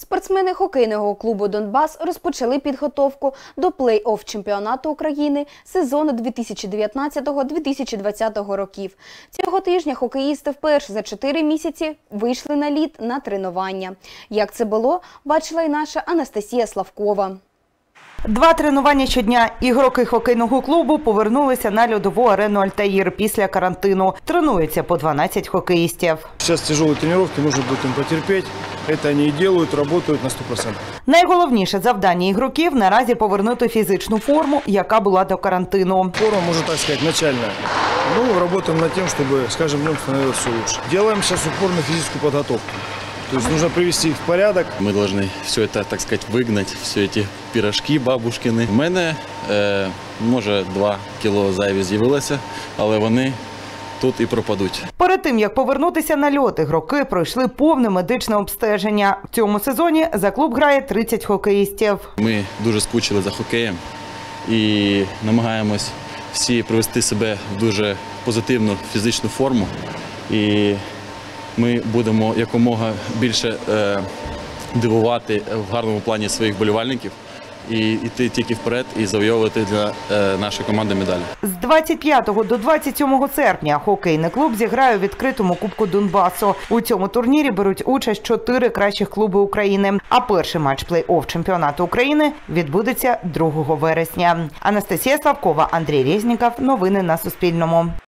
Спортсмени хокейного клубу Донбас розпочали підготовку до плей-офф чемпіонату України сезону 2019-2020 років. Цього тижня хокеїсти вперше за 4 місяці вийшли на лід на тренування. Як це було, бачила й наша Анастасія Славкова. Два тренування щодня. Ігроки хокейного клубу повернулися на льодову арену Альтаїр після карантину. Тренуються по 12 хокеїстів. Сейчас тяжелые тренировки, нужно будет им потерпеть. Это они и делают, работают на 100%. Найголовніше завдання ігроків наразі повернути фізичну форму, яка була до карантину. Форма, можно так сказать, начальная. Ну, работаем над тем, чтобы с каждым днем становилось все лучше. Делаем сейчас упор на физическую подготовку. То есть нужно привести их в порядок. Ми повинні все це, так сказати, вигнати, всі ці пірожки бабушкини. У мене, е, може, 2 кіло зайві з'явилося, але вони тут і пропадуть. Перед тим як повернутися на льот, ігроки пройшли повне медичне обстеження. В цьому сезоні за клуб грає 30 хокеїстів. Ми дуже скучили за хокеєм і намагаємось всі привести себе в дуже позитивну фізичну форму. І ми будемо якомога більше е, дивувати в гарному плані своїх болівальників і йти тільки вперед і завойовувати для е, нашої команди медалі. З 25 до 27 серпня хокейний клуб зіграє у відкритому кубку Донбасу. У цьому турнірі беруть участь чотири кращих клуби України. А перший матч плей-офф чемпіонату України відбудеться 2 вересня. Анастасія Славкова, Андрій Резніков. Новини на Суспільному.